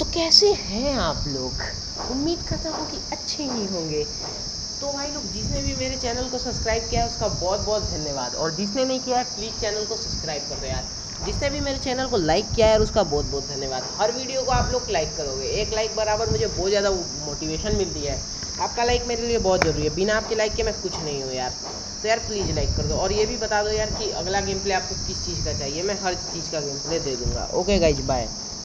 तो कैसे हैं आप लोग? उम्मीद करता हूँ कि अच्छे ही होंगे। तो भाई लोग, जिसने भी मेरे चैनल को सब्सक्राइब किया है, उसका बहुत बहुत धन्यवाद। और जिसने नहीं किया है प्लीज़ चैनल को सब्सक्राइब कर दो यार। जिसने भी मेरे चैनल को लाइक किया है उसका बहुत बहुत धन्यवाद। हर वीडियो को आप लोग लाइक करोगे। एक लाइक बराबर मुझे बहुत ज़्यादा मोटिवेशन मिलती है। आपका लाइक मेरे लिए बहुत ज़रूरी है। बिना आपके लाइक के मैं कुछ नहीं हूँ यार। तो यार प्लीज़ लाइक कर दो। और ये भी बता दो यार कि अगला गेम प्ले आपको किस चीज़ का चाहिए? मैं हर चीज़ का गेम प्ले दे दूँगा। Okay guys bye